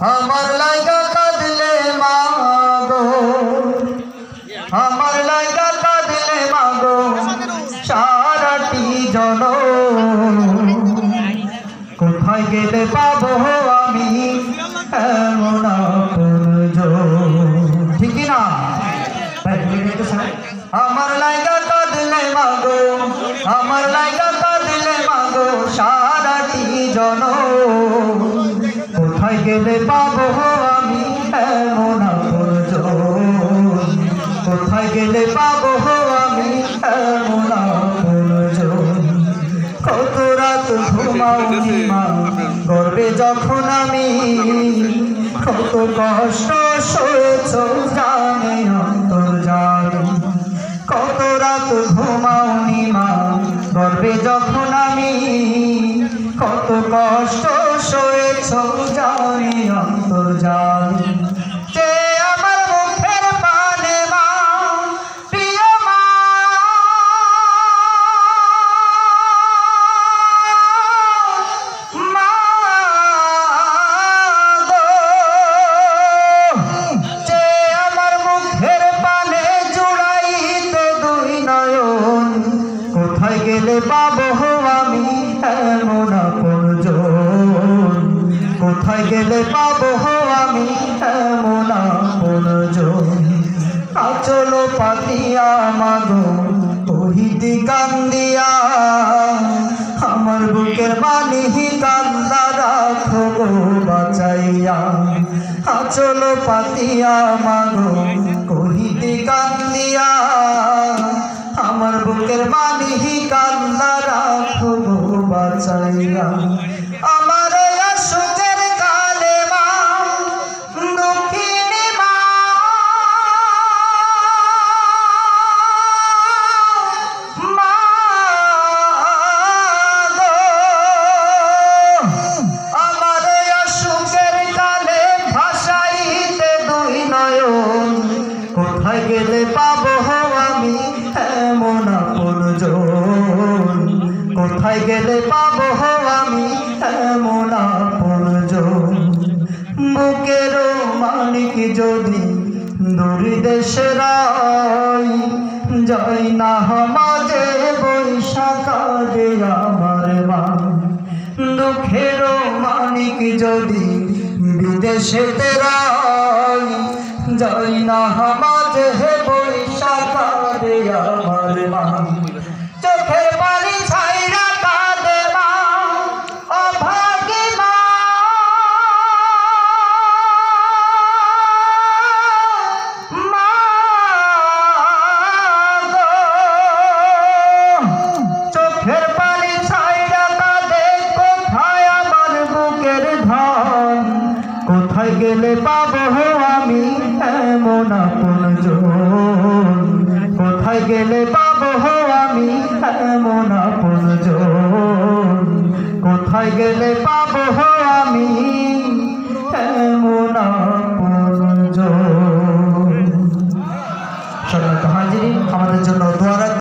আমার লাইগা কাঁদলে মাগো। আমার লাইগা কাঁদলে মাগো, সারাটি জন কোথায় গেলে পাবো আমি এমন ঠিক না? আমার লাইগা গেলে পাবো আমি এমন? কোথায় গেলে পাবো আমি এমন? কত রাত ঘুমাওনি মা, গর্বে যখন আমি, কত কষ্ট সয়েছ জানে অন্তর জানে কত রাত ঘুমাওনি মা, গর্বে যখন আমি, কত কষ্ট সয়েছ গেলে পাবো আমি এমন আপনজন। কোথায় গেলে পাবো আমি এমন আপনজন? আচল পাতিয়া মাগো কহিতি কান্দিয়া। আমার বুকের বাণী কান্দা রাখো বাঁচাইয়া। আচল পাতিয়া মাগো গো বাঁচাইয়া আমার সুখের কালে মা, দুঃখিনী মা। মা আমার সুখের কালে ভাসাইতে দুই নয়ন। কোথায় গেলে পাবো আমি এমন আপনজন কোথায় গেলে পাবো আমি? এমন আপনজন বুকের মানিক যদি দূরি দেশের যাই না মাঝে বৈশাখে আমার মা দুঃখের মানিক যদি বিদেশে যাই না মাঝে গেলে পাবো আমি এমন আপন কোথায় গেলে পাবো আমি এমন আপন কোথায় গেলে পাবো আমি